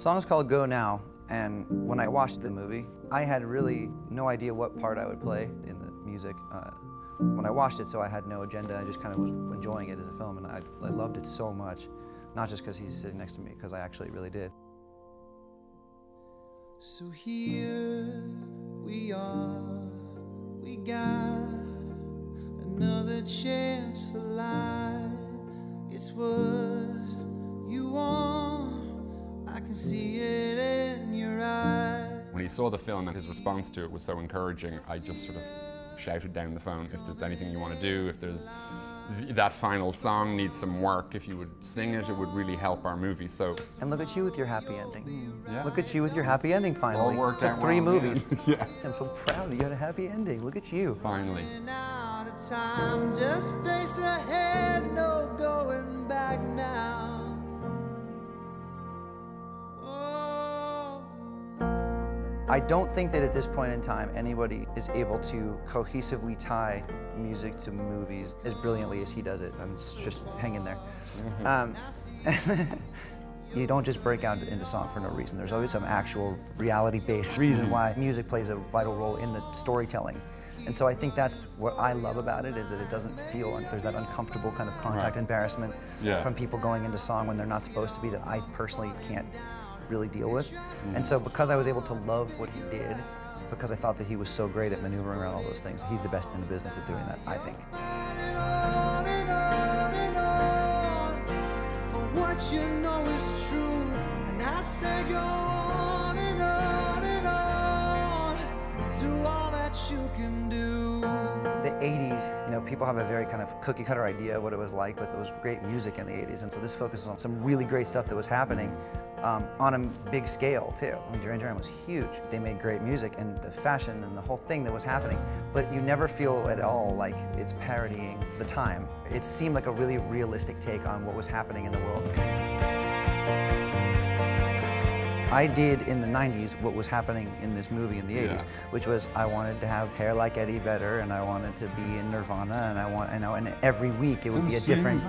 song's called Go Now, and when I watched the movie, I had really no idea what part I would play in the music. Uh, when I watched it, so I had no agenda, I just kind of was enjoying it as a film, and I, I loved it so much. Not just because he's sitting next to me, because I actually really did. So here we are, we got another chance for life. It's what you want, When he saw the film and his response to it was so encouraging, I just sort of shouted down the phone, if there's anything you want to do, if there's that final song needs some work, if you would sing it, it would really help our movie. So And look at you with your happy ending. Yeah. Look at you with your happy ending finally. all worked Took out three well movies. end. yeah, I'm so proud you got a happy ending. Look at you. finally. I don't think that at this point in time anybody is able to cohesively tie music to movies as brilliantly as he does it. I'm just hanging there. Um, you don't just break out into song for no reason. There's always some actual reality-based reason why music plays a vital role in the storytelling. And so I think that's what I love about it is that it doesn't feel like there's that uncomfortable kind of contact Right. embarrassment Yeah. from people going into song when they're not supposed to be that I personally can't really deal with. Mm-hmm. And so because I was able to love what he did, because I thought that he was so great at maneuvering around all those things, he's the best in the business at doing that, I think. you know is true. And I said, go 80s, you know, people have a very kind of cookie cutter idea of what it was like, but there was great music in the 80s. And so this focuses on some really great stuff that was happening um, on a big scale, too. I mean, Duran Duran was huge. They made great music and the fashion and the whole thing that was happening. But you never feel at all like it's parodying the time. It seemed like a really realistic take on what was happening in the world. I did in the 90s what was happening in this movie in the 80s, Yeah. which was I wanted to have hair like Eddie Vedder and I wanted to be in Nirvana and I want, you know, and every week it would be a different,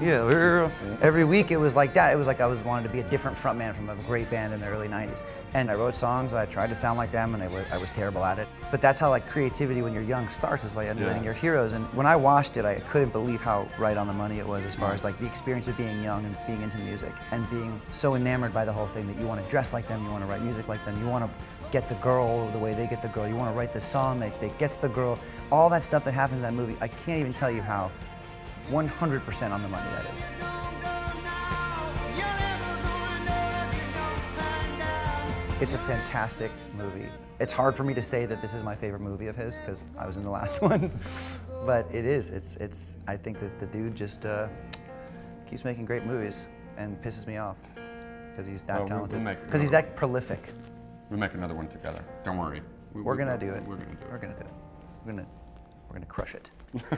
yeah, every week it was like that. It was like I was wanted to be a different frontman from a great band in the early 90s. And I wrote songs, I tried to sound like them and I was, I was terrible at it. But that's how like creativity when you're young starts is by emulating Yeah. your heroes. And when I watched it, I couldn't believe how right on the money it was as far as like the experience of being young and being into music and being so enamored by the whole thing that you want to dress like them, you want to write music like them, you want to get the girl the way they get the girl, you want to write the song that, that gets the girl. All that stuff that happens in that movie, I can't even tell you how 100% on the money that is. It's a fantastic movie. It's hard for me to say that this is my favorite movie of his because I was in the last one, but it is. It's it's. I think that the dude just uh, keeps making great movies and pisses me off because he's that Well, we- we'll talented. Because he's another that prolific. We'll make another one together. Don't worry. We- We're we- gonna do it. We're gonna do it. We're gonna do it. We're gonna we're gonna crush it.